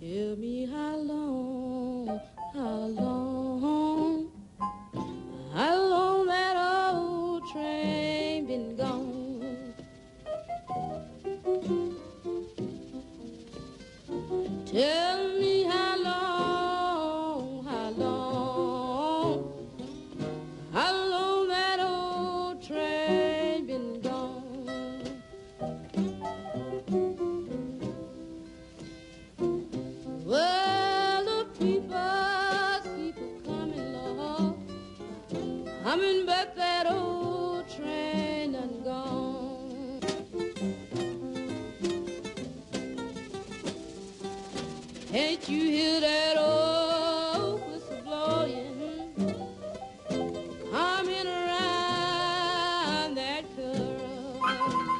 Tell me how long, how long, how long that old train been gone. Tell coming back that old train and gone. Can't you hear that old whistle blowing? Coming around that curve.